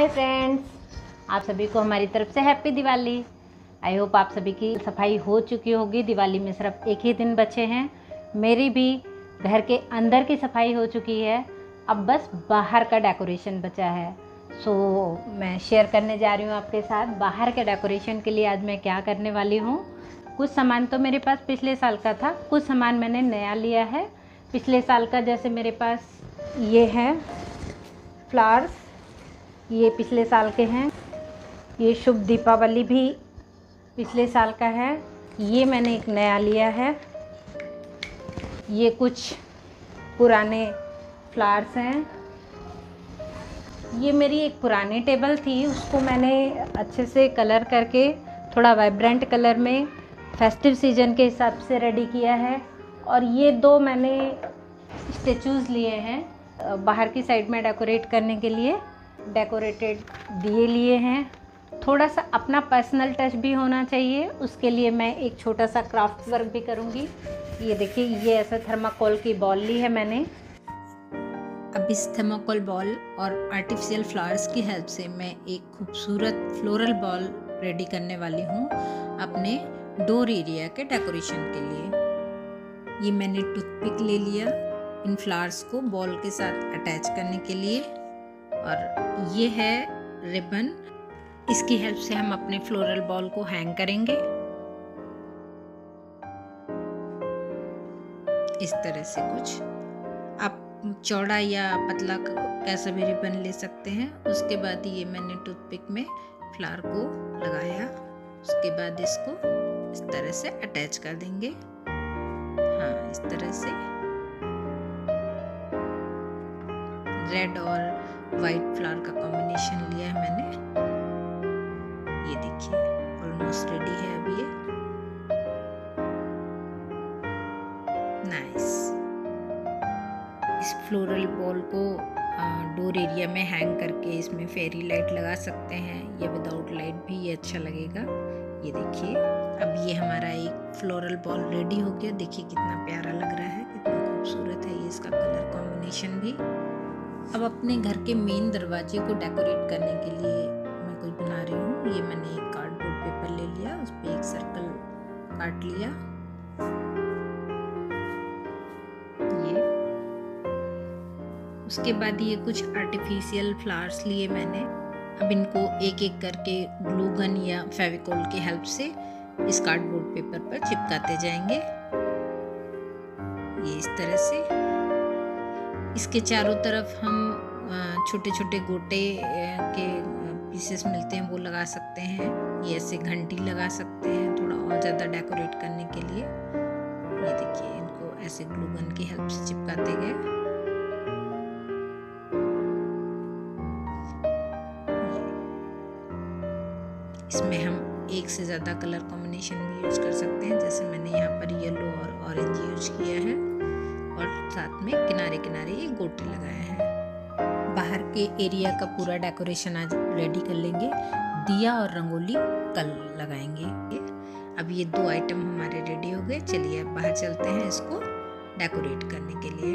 Hi friends आप सभी को हमारी तरफ़ से हैप्पी दिवाली. आई होप आप सभी की सफ़ाई हो चुकी होगी. दिवाली में सिर्फ़ एक ही दिन बचे हैं. मेरी भी घर के अंदर की सफ़ाई हो चुकी है. अब बस बाहर का डेकोरेशन बचा है. सो so, मैं शेयर करने जा रही हूँ आपके साथ. बाहर के डेकोरेशन के लिए आज मैं क्या करने वाली हूँ? कुछ सामान तो मेरे पास पिछले साल का था. कुछ सामान मैंने नया लिया है. पिछले साल का जैसे मेरे पास ये है फ्लावर्स ये पिछले साल के हैं। ये शुभ दीपावली भी पिछले साल का है। ये मैंने एक नया लिया है। ये कुछ पुराने फ्लावर्स हैं। ये मेरी एक पुरानी टेबल थी। उसको मैंने अच्छे से कलर करके, थोड़ा वाइब्रेंट कलर में, फेस्टिव सीज़न के हिसाब से रेडी किया है। और ये दो मैंने स्टेचूज़ लिए हैं बाहर की साइड में डेकोरेट करने के लिए। डेकोरेटेड दिए लिए हैं। थोड़ा सा अपना पर्सनल टच भी होना चाहिए। उसके लिए मैं एक छोटा सा क्राफ्ट वर्क भी करूँगी। ये देखिए, ये ऐसा थर्माकोल की बॉल ली है मैंने। अब इस थर्माकोल बॉल और आर्टिफिशियल फ्लावर्स की हेल्प से मैं एक खूबसूरत फ्लोरल बॉल रेडी करने वाली हूँ अपने डोर एरिया के डेकोरेशन के लिए। ये मैंने टूथपिक ले लिया इन फ्लावर्स को बॉल के साथ अटैच करने के लिए। और ये है रिबन। इसकी हेल्प से हम अपने फ्लोरल बॉल को हैंग करेंगे। इस तरह से कुछ। आप चौड़ा या पतला कैसा भी रिबन ले सकते हैं। उसके बाद ये मैंने टूथपिक में फ्लावर को लगाया। उसके बाद इसको इस तरह से अटैच कर देंगे। हाँ इस तरह से। रेड और वाइट फ्लावर का कॉम्बिनेशन लिया है मैंने। ये देखिए ऑलमोस्ट रेडी है अभी ये। नाइस इस फ्लोरल बॉल को डोर एरिया में हैंग करके इसमें फेरी लाइट लगा सकते हैं। या विदाउट लाइट भी ये अच्छा लगेगा। ये देखिए, अब ये हमारा एक फ्लोरल बॉल रेडी हो गया। देखिए कितना प्यारा लग रहा है, कितना खूबसूरत है ये इसका कलर कॉम्बिनेशन भी। अब अपने घर के मेन दरवाजे को डेकोरेट करने के लिए मैं कुछ बना रही हूँ। ये मैंने एक कार्डबोर्ड पेपर ले लिया, उस पर एक सर्कल काट लिया। ये। उसके बाद ये कुछ आर्टिफिशियल फ्लावर्स लिए मैंने। अब इनको एक एक करके ग्लू गन या फेविकोल की हेल्प से इस कार्डबोर्ड पेपर पर चिपकाते जाएँगे। ये इस तरह से। इसके चारों तरफ़ हम छोटे छोटे गोटे के पीसेस मिलते हैं, वो लगा सकते हैं। ये ऐसे घंटी लगा सकते हैं थोड़ा और ज़्यादा डेकोरेट करने के लिए। ये देखिए, इनको ऐसे ग्लूगन की हेल्प से चिपकाते गए। इसमें हम एक से ज़्यादा कलर कॉम्बिनेशन भी यूज़ कर सकते हैं, जैसे मैंने यहाँ पर येलो और ऑरेंज यूज़ किया है। और साथ में किनारे किनारे ये गोटे लगाए हैं। बाहर के एरिया का पूरा डेकोरेशन आज रेडी कर लेंगे। दिया और रंगोली कल लगाएँगे। अब ये दो आइटम हमारे रेडी हो गए। चलिए अब बाहर चलते हैं इसको डेकोरेट करने के लिए।